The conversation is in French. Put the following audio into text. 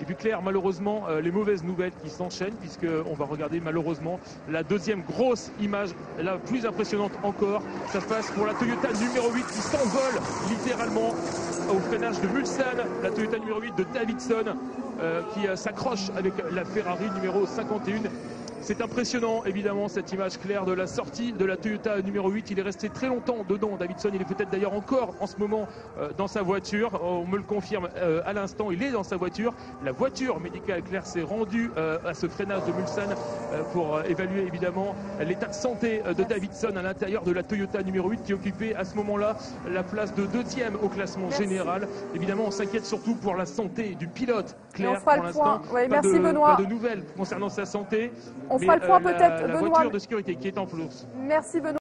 Et puis Claire, malheureusement, euh, les mauvaises nouvelles qui s'enchaînent, puisqu'on va regarder malheureusement la deuxième grosse image, la plus impressionnante encore. Ça se passe pour la Toyota numéro 8 qui s'envole littéralement au freinage de Mulsanne, la Toyota numéro 8 de Davidson, euh, qui euh, s'accroche avec la Ferrari numéro 51. C'est impressionnant, évidemment, cette image claire de la sortie de la Toyota numéro 8. Il est resté très longtemps dedans, Davidson. Il est peut-être d'ailleurs encore en ce moment euh, dans sa voiture. On me le confirme euh, à l'instant, il est dans sa voiture. La voiture médicale claire s'est rendue euh, à ce freinage de Mulsanne pour évaluer évidemment l'état de santé de Davidson à l'intérieur de la Toyota numéro 8 qui occupait à ce moment-là la place de deuxième au classement général. Évidemment, on s'inquiète surtout pour la santé du pilote. Claire, pour l'instant, pas, merci de, Benoît. pas de nouvelles concernant sa santé. On Mais, fera le point euh, la- peut-être, la Benoît. voiture de sécurité qui est en flou. Merci Benoît.